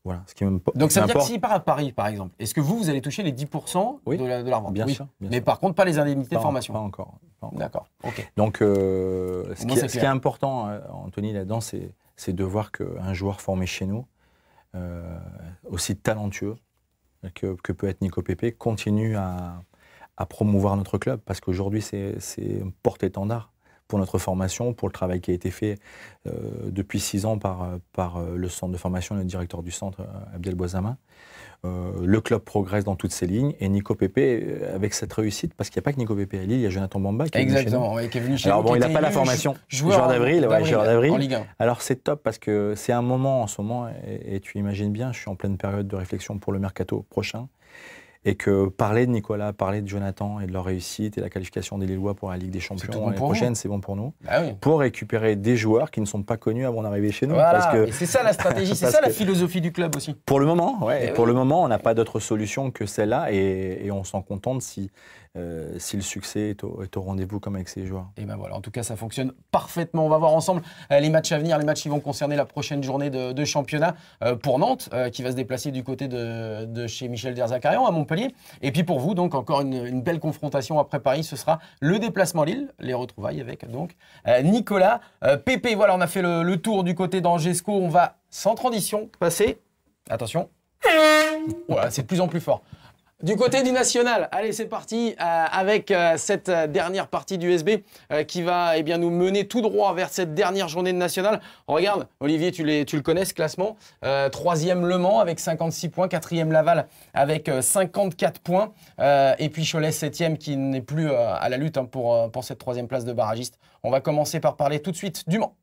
Voilà, ce qui donc ça veut dire que s'il part à Paris, par exemple, est-ce que vous, vous allez toucher les 10% de, la, de revente? Bien sûr. Mais par contre, pas les indemnités de formation Pas encore. D'accord, ok. Donc, euh, ce, qui, ce, qui, est important, Anthony, là-dedans, c'est de voir qu'un joueur formé chez nous, aussi talentueux, que, peut être Nico Pépé continue à, promouvoir notre club. Parce qu'aujourd'hui c'est porte-étendard pour notre formation, pour le travail qui a été fait euh, depuis six ans par, par euh, le centre de formation et le directeur du centre, euh, Abdel Boisama. le club progresse dans toutes ses lignes et Nico Pépé, avec cette réussite, parce qu'il n'y a pas que Nico Pépé à Lille, il y a Jonathan Bamba qui est venu chez nous. qui est venu chez Alors bon, il n'a pas la formation joueur d'avril, ouais, joueur d'avril. Alors c'est top parce que c'est un moment en ce moment, et, et, tu imagines bien, je suis en pleine période de réflexion pour le mercato prochain et que parler de Nicolas, parler de Jonathan et de leur réussite et la qualification des Lillois pour la Ligue des Champions l'année prochaine, c'est bon pour nous. Bah pour récupérer des joueurs qui ne sont pas connus avant d'arriver chez nous. Voilà. c'est ça la stratégie, c'est ça la philosophie du club aussi. Pour le moment, ouais. Eh pour le moment, on n'a pas d'autre solution que celle-là et, et on s'en contente si euh, si le succès est au, rendez-vous comme avec ces joueurs. Et ben voilà, en tout cas, ça fonctionne parfaitement. On va voir ensemble euh, les matchs à venir, les matchs qui vont concerner la prochaine journée de, championnat euh, pour Nantes, qui va se déplacer du côté de, chez Michel Derzakarian à Montpellier. Et puis pour vous, donc encore une, belle confrontation après Paris, ce sera le déplacement Lille, les retrouvailles avec donc Nicolas Pépé. Voilà, on a fait le, tour du côté d'Angesco. On va sans transition passer. Attention. C'est de plus en plus fort. Du côté du national, allez c'est parti euh, avec euh, cette euh, dernière partie du USB qui va eh bien, nous mener tout droit vers cette dernière journée de national. Regarde, Olivier, tu, tu le connais ce classement. troisième Le Mans avec 56 points, quatrième Laval avec 54 points et puis Cholet septième qui n'est plus à la lutte hein, pour, pour cette troisième place de barragiste. On va commencer par parler tout de suite du Mans.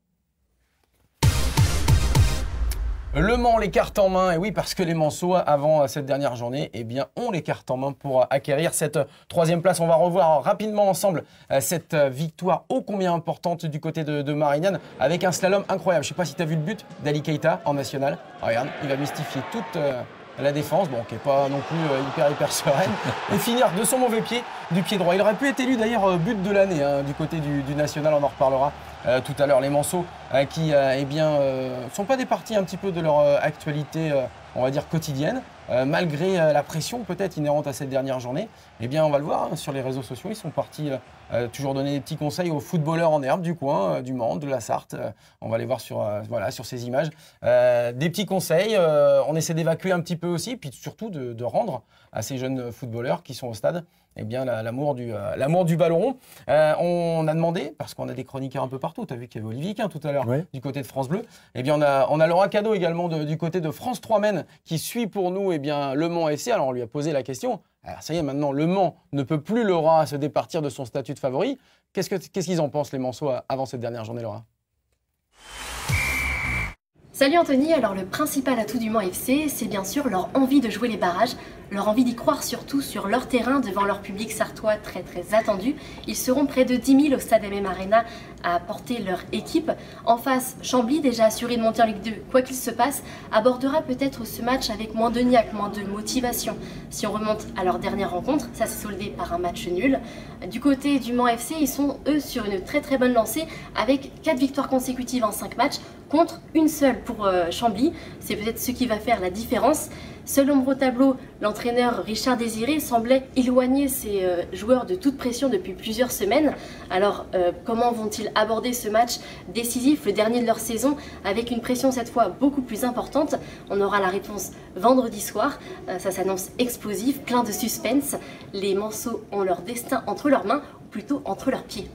Le Mans, les cartes en main. Et oui, parce que les Manceaux, avant cette dernière journée, eh bien, ont les cartes en main pour acquérir cette troisième place. On va revoir rapidement ensemble euh, cette victoire ô combien importante du côté de, Marignane avec un slalom incroyable. Je ne sais pas si tu as vu le but d'Ali Keita en national. regarde, il va mystifier toute euh, la défense, bon, qui n'est pas non plus euh, hyper hyper sereine, et finir de son mauvais pied, du pied droit. Il aurait pu être élu d'ailleurs but de l'année hein, du côté du, national, on en reparlera tout à l'heure. Les Manceaux qui, eh bien, sont pas des parties un petit peu de leur actualité, on va dire quotidienne. Euh, malgré euh, la pression peut-être inhérente à cette dernière journée, eh bien on va le voir hein, sur les réseaux sociaux, ils sont partis euh, toujours donner des petits conseils aux footballeurs en herbe du coin, du Mans, de la Sarthe. on va les voir sur, voilà, sur ces images. des petits conseils, on essaie d'évacuer un petit peu aussi, puis surtout de rendre à ces jeunes footballeurs qui sont au stade eh bien, l'amour du, euh, l'amour du ballon euh, on a demandé, parce qu'on a des chroniqueurs un peu partout, tu as vu qu'il y avait Olivier Quin tout à l'heure du côté de France Bleu, eh bien, on a, on a Laurent Cadeau également du côté de France 3 Men qui suit pour nous eh bien, Le Mans FC. Alors on lui a posé la question, alors ça y est, maintenant Le Mans ne peut plus Laura se départir de son statut de favori. Qu'est-ce, que, qu'est-ce qu'ils en pensent les Manceaux avant cette dernière journée Laura Salut Anthony, alors le principal atout du Mans FC, c'est bien sûr leur envie de jouer les barrages, leur envie d'y croire surtout sur leur terrain devant leur public sartois très très attendu. Ils seront près de 10 000 au stade MM Arena à porter leur équipe. En face, Chambly, déjà assuré de monter en Ligue 2, quoi qu'il se passe, abordera peut-être ce match avec moins de niaque, moins de motivation. Si on remonte à leur dernière rencontre, ça s'est soldé par un match nul. Du côté du Mans FC, ils sont eux sur une très très bonne lancée avec 4 victoires consécutives en 5 matchs contre une seule pour euh, Chambly. C'est peut-être ce qui va faire la différence. Seul ombre au tableau, l'entraîneur Richard Désiré semblait éloigner ses euh, joueurs de toute pression depuis plusieurs semaines. Alors, euh, comment vont-ils aborder ce match décisif, le dernier de leur saison, avec une pression cette fois beaucoup plus importante? On aura la réponse vendredi soir. Euh, ça s'annonce explosif, plein de suspense. Les Manceaux ont leur destin entre leurs mains plutôt entre leurs pieds.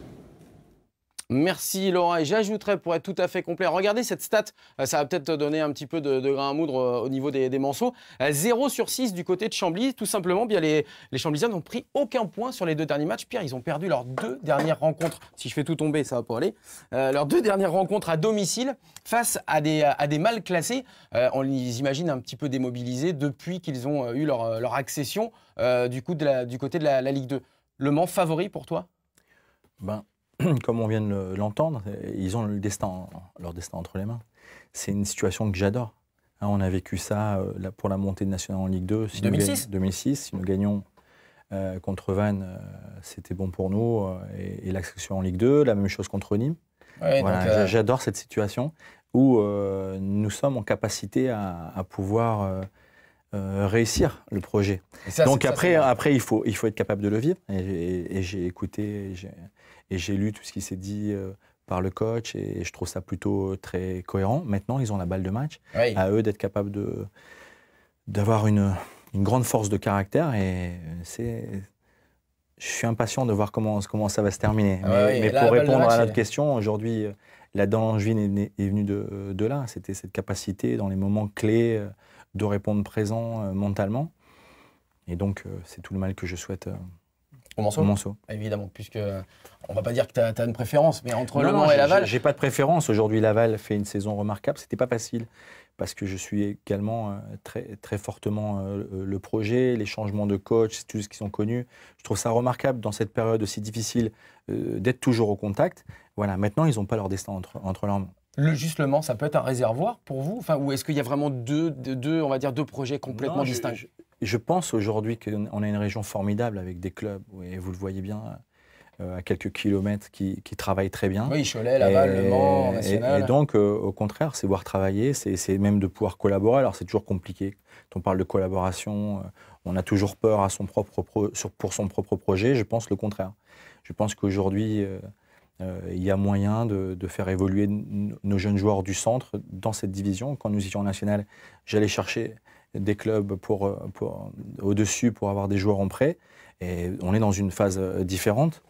Merci Laura. Et j'ajouterais pour être tout à fait complet, regardez cette stat, euh, ça va peut-être donner un petit peu de, grain à moudre euh, au niveau des, des manceaux. 0 euh, sur 6 du côté de Chambly, tout simplement, bien les, les n'ont pris aucun point sur les deux derniers matchs. Pierre, ils ont perdu leurs deux dernières rencontres. Si je fais tout tomber, ça va pas aller. leurs deux dernières rencontres à domicile face à des, mal classés. on les imagine un petit peu démobilisés depuis qu'ils ont eu leur, accession du côté de la, la Ligue 2. Le Mans favori pour toi? Ben, comme on vient de l'entendre, ils ont le destin, leur destin entre les mains. C'est une situation que j'adore. Hein, on a vécu ça euh, pour la montée de National en Ligue 2. Si 2006 2006. Si nous gagnons euh, contre Vannes, euh, c'était bon pour nous. et, l'accession en Ligue 2, la même chose contre Nîmes. J'adore cette situation où nous sommes en capacité à, pouvoir réussir le projet. Donc après, après il, faut, il faut être capable de le vivre. Et, et j'ai écouté, et j'ai lu tout ce qui s'est dit euh, par le coach et, je trouve ça plutôt euh, très cohérent. Maintenant, ils ont la balle de match. À eux d'être capables de, d'avoir une, une, grande force de caractère et c'est. Je suis impatient de voir comment, comment ça va se terminer. mais, pour répondre à notre question, aujourd'hui, euh, la Dangevine est, est venue de, de là. C'était cette capacité, dans les moments clés, de répondre présent mentalement. Et donc, c'est tout le mal que je souhaite Monceau Évidemment, puisque on va pas dire que tu as, une préférence, mais entre Le Mans et Laval. J'ai pas de préférence. Aujourd'hui, Laval fait une saison remarquable. C'était pas facile parce que je suis également euh, très, très fortement euh, le projet, les changements de coach, tout ce qui sont connus. Je trouve ça remarquable dans cette période aussi difficile euh, d'être toujours au contact. Voilà, maintenant, ils n'ont pas leur destin entre, entre leurs mains. Le justement, ça peut être un réservoir pour vous? Enfin, Ou est-ce qu'il y a vraiment deux, deux, on va dire, deux projets complètement distincts? je pense aujourd'hui qu'on a une région formidable avec des clubs, et vous le voyez bien, euh, à quelques kilomètres, qui, travaillent très bien. Oui, Cholet, Laval, Le Mans, National. Et, donc, euh, au contraire, c'est voir travailler, c'est même de pouvoir collaborer. Alors, c'est toujours compliqué. Quand on parle de collaboration, euh, on a toujours peur à son propre pour son propre projet. Je pense le contraire. Je pense qu'aujourd'hui, il y a moyen de, de, faire évoluer nos jeunes joueurs du centre dans cette division. Quand nous étions en national, j'allais chercher des clubs euh, pour au-dessus pour avoir des joueurs en prêt. Et on est dans une phase euh, différente.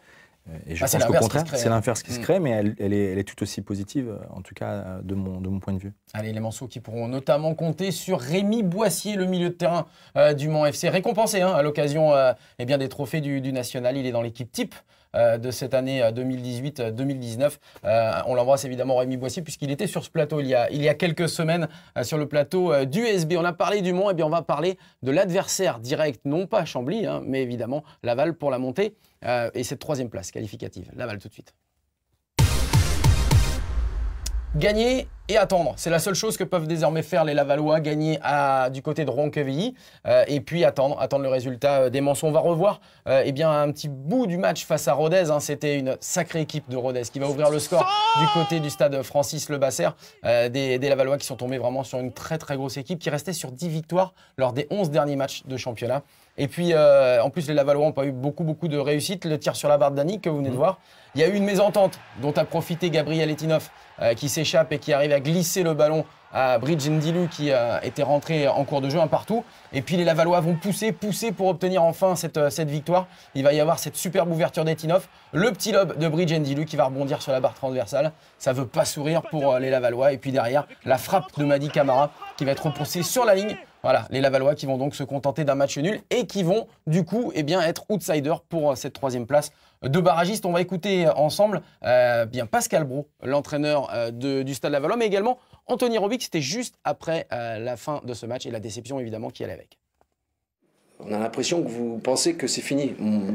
Euh, et je ah, pense qu'au contraire, c'est hein. l'inverse qui se mm. crée, mais elle, elle, est, elle, est, tout aussi positive, en tout cas de mon, de mon point de vue. Allez, les Manceaux qui pourront notamment compter sur Rémi Boissier, le milieu de terrain du Mans FC, récompensé hein, à l'occasion eh bien des trophées du, du, National. Il est dans l'équipe type euh, de cette année 2018-2019. Euh, euh, on l'embrasse évidemment Rémi Boissier puisqu'il était sur ce plateau il y a, il y a quelques semaines sur le plateau du SB. On a parlé du Mont, et bien on va parler de l'adversaire direct, non pas Chambly, hein, mais évidemment Laval pour la montée et cette troisième place qualificative. Laval tout de suite. Gagner et attendre. C'est la seule chose que peuvent désormais faire les Lavallois, gagner du côté de Ronquevilly euh, et puis attendre, attendre le résultat euh, des mensonges. On va revoir euh, eh bien, un petit bout du match face à Rodez. Hein. C'était une sacrée équipe de Rodez qui va ouvrir le score du côté du stade Francis Lebasser. Euh, des, des Lavallois qui sont tombés vraiment sur une très très grosse équipe qui restait sur 10 victoires lors des 11 derniers matchs de championnat. Et puis, euh, en plus, les Lavallois n'ont pas eu beaucoup, beaucoup de réussite. Le tir sur la barre d'Annie que vous venez de mmh. voir. Il y a eu une mésentente dont a profité Gabriel Etinoff, euh, qui s'échappe et qui arrive à glisser le ballon à Bridge Ndilu, qui euh, était rentré en cours de jeu un partout. Et puis, les Lavallois vont pousser, pousser pour obtenir enfin cette, cette victoire. Il va y avoir cette superbe ouverture d'Etinoff. Le petit lob de Bridge Ndilu qui va rebondir sur la barre transversale. Ça veut pas sourire pour les Lavallois. Et puis derrière, la frappe de Madi Camara qui va être repoussée sur la ligne voilà, les Lavallois qui vont donc se contenter d'un match nul et qui vont du coup eh bien, être outsiders pour euh, cette troisième place de barragistes. On va écouter euh, ensemble euh, bien Pascal Bro, l'entraîneur du Stade Lavallois, mais également Anthony Robic. C'était juste après la fin de ce match et la déception évidemment qui allait avec. On a l'impression que vous pensez que c'est fini.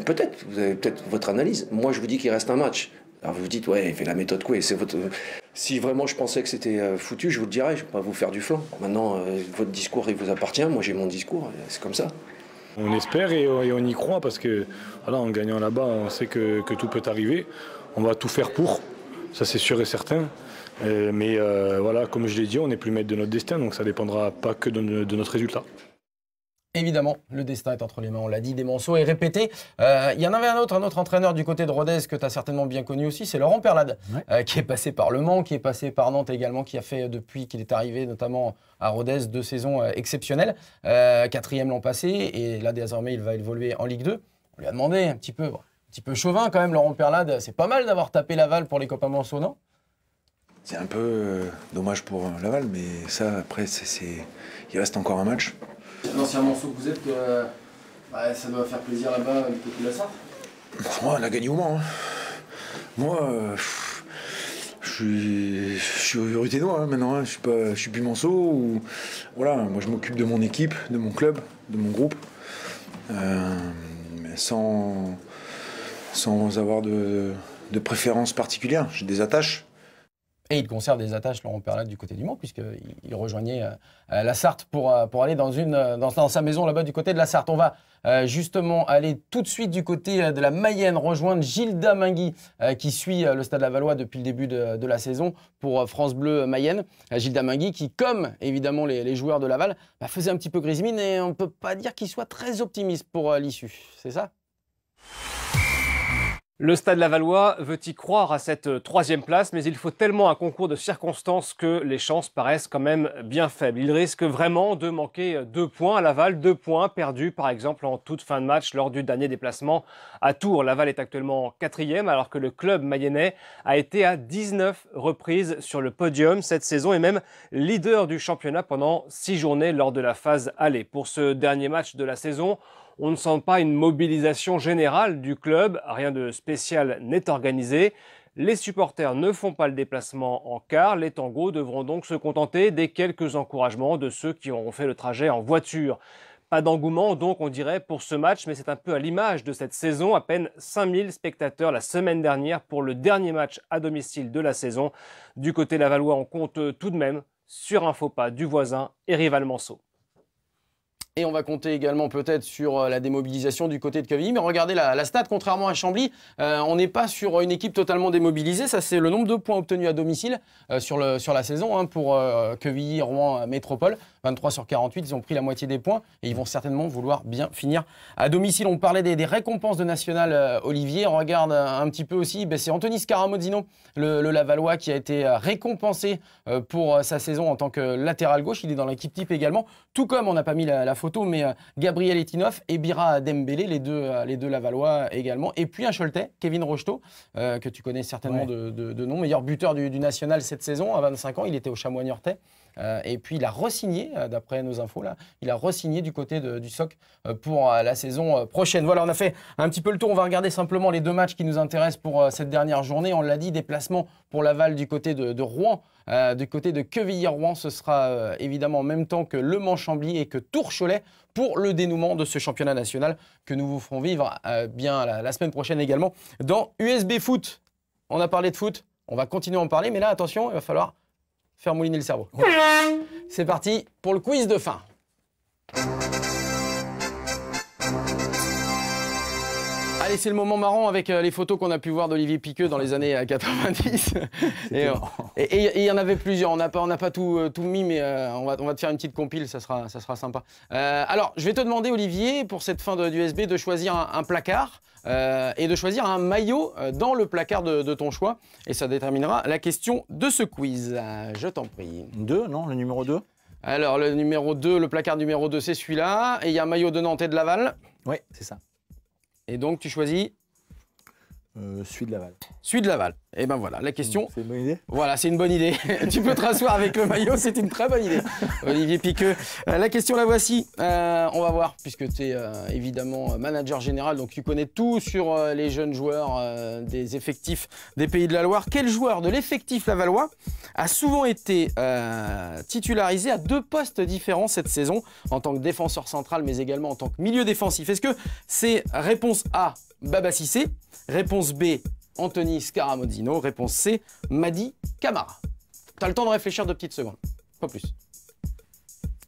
Peut-être, vous avez peut-être votre analyse. Moi, je vous dis qu'il reste un match. Alors vous vous dites, ouais, il fait la méthode quoi c'est votre... Si vraiment je pensais que c'était euh, foutu, je vous le dirais, je ne vais pas vous faire du flanc. Maintenant, euh, votre discours, il vous appartient, moi j'ai mon discours, c'est comme ça. On espère et, on y croit parce que voilà, en gagnant là-bas, on sait que, tout peut arriver. On va tout faire pour, ça c'est sûr et certain. Euh, mais voilà, comme je l'ai dit, on n'est plus maître de notre destin, donc ça dépendra pas que de notre résultat. Évidemment, le destin est entre les mains, on l'a dit, des monceaux et répété. Euh, il y en avait un autre, un autre entraîneur du côté de Rodez que tu as certainement bien connu aussi, c'est Laurent Perlade, euh, qui est passé par Le Mans, qui est passé par Nantes également, qui a fait depuis qu'il est arrivé notamment à Rodez deux saisons euh, exceptionnelles. quatrième l'an passé, et là désormais il va évoluer en Ligue 2. On lui a demandé un petit peu, petit peu chauvin quand même, Laurent Perlade. C'est pas mal d'avoir tapé Laval pour les copains Manceau, non? C'est un peu euh, dommage pour Laval, mais ça, après, c'est, il reste encore un match. L'ancien Manceau que vous êtes, euh, bah, ça doit faire plaisir là-bas du côté de la Sarthe Moi, on a gagné au Mans. hein. Moi, euh, je suis, je ruténois hein, maintenant. hein. Je suis suis plus Manceau. Ou, voilà, moi, je m'occupe de mon équipe, de mon club, de mon groupe, euh, sans, sans avoir de, de préférence particulière. J'ai des attaches. Il conserve des attaches, Laurent Perlade, du côté du Mans, puisqu'il il rejoignait euh, la Sarthe pour, euh, pour aller dans, une, euh, dans, sa maison là-bas du côté de la Sarthe. On va justement aller tout de suite du côté de la Mayenne, rejoindre Gilda Mingui, qui suit le Stade Lavallois depuis le début de, la saison pour France Bleu Mayenne. Gilda Mingui, qui, comme évidemment les, joueurs de Laval, bah, faisait un petit peu grise mine et on ne peut pas dire qu'il soit très optimiste pour l'issue. C'est ça? Le Stade Lavallois veut y croire à cette euh, troisième place, mais il faut tellement un concours de circonstances que les chances paraissent quand même bien faibles. Il risque vraiment de manquer euh, deux points à Laval, deux points perdus par exemple en toute fin de match lors du dernier déplacement à Tours. Laval est actuellement quatrième alors que le club mayennais a été à 19 reprises sur le podium cette saison et même leader du championnat pendant six journées lors de la phase aller. Pour ce dernier match de la saison, on ne sent pas une mobilisation générale du club, rien de spécial n'est organisé. Les supporters ne font pas le déplacement en car, les tangos devront donc se contenter des quelques encouragements de ceux qui auront fait le trajet en voiture. Pas d'engouement donc on dirait pour ce match, mais c'est un peu à l'image de cette saison, à peine 5000 spectateurs la semaine dernière pour le dernier match à domicile de la saison. Du côté lavallois, on compte tout de même sur un faux pas du voisin et rival Manceau. Et on va compter également peut-être sur euh, la démobilisation du côté de Quevilly. Mais regardez la, la contrairement à Chambly, euh, on n'est pas sur une équipe totalement démobilisée. Ça, c'est le nombre de points obtenus à domicile euh, sur, la saison hein, pour euh, Rouen, Métropole. 23 sur 48, ils ont pris la moitié des points et ils vont certainement vouloir bien finir à domicile. On parlait des, des récompenses de National euh, Olivier. On regarde un, un petit peu aussi, ben, c'est Anthony Scaramozino, le, le Lavallois, qui a été euh, récompensé euh, pour euh, sa saison en tant que latéral gauche. Il est dans l'équipe type également, tout comme on n'a pas mis la, la photo, mais euh, Gabriel Etinoff et Bira Dembélé, les deux, euh, les deux Lavallois également. Et puis un Choletais, Kevin Rocheteau, euh, que tu connais certainement Ouais. de, de- de nom, meilleur buteur du, du national cette saison, à 25 ans. Il était au Chamois Niortais. Euh, et puis il a re-signé, euh, d'après nos infos là, il a re-signé du côté du SOC euh, pour la saison prochaine. Voilà, on a fait un petit peu le tour. On va regarder simplement les deux matchs qui nous intéressent pour cette dernière journée. On l'a dit, déplacement pour Laval du côté de, Rouen. Du côté de Quevilly-Rouen, ce sera évidemment en même temps que Le Mans-Chambly et que Tours-Cholet pour le dénouement de ce championnat national que nous vous ferons vivre bien la semaine prochaine également dans USB Foot. On a parlé de foot, on va continuer à en parler, mais là, attention, il va falloir faire mouliner le cerveau. C'est parti pour le quiz de fin. Allez, c'est le moment marrant avec euh, les photos qu'on a pu voir d'Olivier Piqueux dans les années euh, 90. et, euh, et- il y en avait plusieurs. On n'a pas, on n'a pas tout, euh, tout mis, mais euh, on, va, on va te faire une petite compile, ça sera, ça sera sympa. Euh, alors, je vais te demander, Olivier, pour cette fin de- d'USB, de choisir un, un placard euh, et de choisir un maillot euh, dans le placard de, de ton choix. Et ça déterminera la question de ce quiz. Euh, je t'en prie. Deux, non Le numéro 2 Alors, le numéro 2, le placard numéro 2, c'est celui-là. Et il y a un maillot de Nantes et de Laval? Oui, c'est ça. Et donc, tu choisis Euh, celui de Laval. celui de Laval. Et ben voilà, la question. C'est une bonne idée Voilà, c'est une bonne idée. tu peux te rasseoir avec le maillot, c'est une très bonne idée. Olivier Piqueux. Euh, la question, la voici. Euh, on va voir, puisque tu es évidemment manager général, donc tu connais tout sur les jeunes joueurs des effectifs des Pays de la Loire. Quel joueur de l'effectif lavallois a souvent été titularisé à deux postes différents cette saison, en tant que défenseur central, mais également en tant que milieu défensif? Est-ce que c'est réponse A, Baba Réponse B, Anthony Scaramozino. Réponse C, Madi Camara. T'as le temps de réfléchir deux petites secondes, pas plus.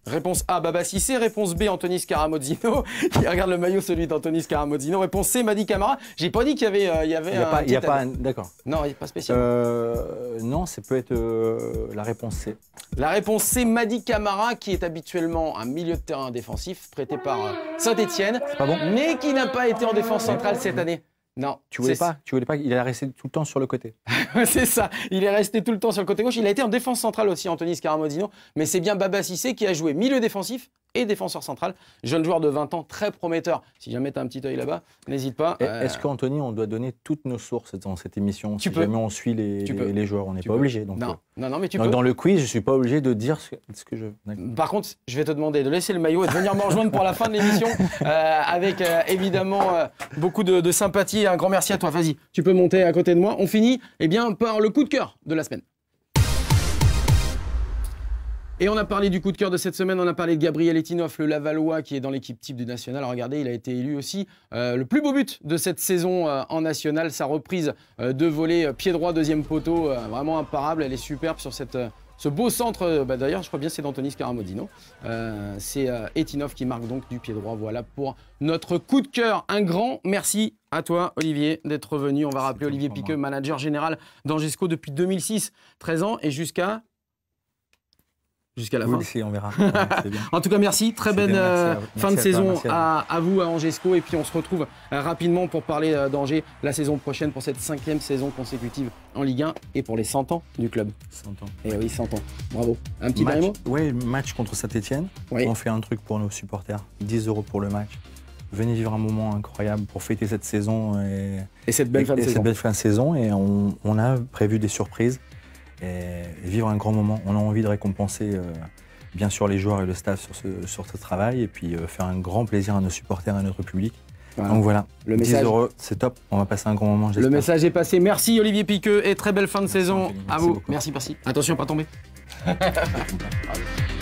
Réponse A, Baba Cissé. Réponse B, Anthony Scaramozino. Qui regarde le maillot, celui d'Anthony Scaramozino. Réponse C, Madi Camara. J'ai pas dit qu'il y avait, euh, il y avait Il n'y a un pas, il y a petit pas ad. un- D'accord. Non, il n'est pas spécial. Euh, non, ça peut être euh, la réponse C. La réponse C, Madi Camara, qui est habituellement un milieu de terrain défensif, prêté par Saint-Etienne, pas bon mais qui n'a pas été en défense centrale cette année. Non, Tu voulais pas Tu voulais pas Il est resté tout le temps sur le côté. c'est ça. Il est resté tout le temps sur le côté gauche. Il a été en défense centrale aussi, Anthony Scaramozino. Mais c'est bien Baba Cissé qui a joué milieu défensif et défenseur central. Jeune joueur de 20 ans, très prometteur. Si jamais tu as un petit œil là-bas, n'hésite pas. Euh, Est-ce qu'Anthony, on doit donner toutes nos sources dans cette émission Tu Si peux. jamais on suit les, Tu les- peux. les joueurs, on n'est pas peux. obligé. Donc, non, euh, non, non, mais tu peux. dans le quiz, je ne suis pas obligé de dire ce que, ce que je. Par contre, je vais te demander de laisser le maillot et de venir me rejoindre pour la fin de l'émission euh, avec euh, évidemment beaucoup de, de sympathie. Un grand merci à toi. Vas-y, tu peux monter à côté de moi. On finit eh bien, par le coup de cœur de la semaine. Et on a parlé du coup de cœur de cette semaine, on a parlé de Gabriel Etinoff, le Lavallois qui est dans l'équipe type du National. Regardez, il a été élu aussi euh, le plus beau but de cette saison euh, en National. Sa reprise euh, de volée euh, pied droit, deuxième poteau, vraiment imparable. Elle est superbe sur cette, ce beau centre. bah, D'ailleurs, je crois bien c'est d'Anthony Scaramodino. C'est Etinoff qui marque donc du pied droit. Voilà pour notre coup de cœur. Un grand merci à toi, Olivier, d'être venu. On va rappeler Olivier Piqueux, manager général d'Angesco depuis 2006, 13 ans et jusqu'à. Jusqu'à la Oui, fin. si, on verra. Ouais, c'est bien. En tout cas, merci. Très merci euh, à fin de à saison à vous, à Angesco. Et puis, on se retrouve euh, rapidement pour parler euh, d'Angers la saison prochaine pour cette cinquième saison consécutive en Ligue 1 et pour les 100 ans du club. 100 ans. Et oui, 100 ans. Bravo. Un petit dernier match, mot? ouais, match contre Saint-Etienne. Oui. On fait un truc pour nos supporters. 10 euros pour le match. Venez vivre un moment incroyable pour fêter cette saison et, Et cette belle et- fin de et saison. cette belle fin de saison. Et on, on a prévu des surprises et vivre un grand moment. On a envie de récompenser euh, bien sûr les joueurs et le staff sur ce, sur ce travail et puis euh, faire un grand plaisir à nos supporters et à notre public. Voilà. Donc voilà, Le 10 message, euros, c'est top. On va passer un grand moment, le message est passé. Merci, Olivier Piqueux. Et très belle fin de Merci, saison à vous. Merci, merci. Attention, pas tomber.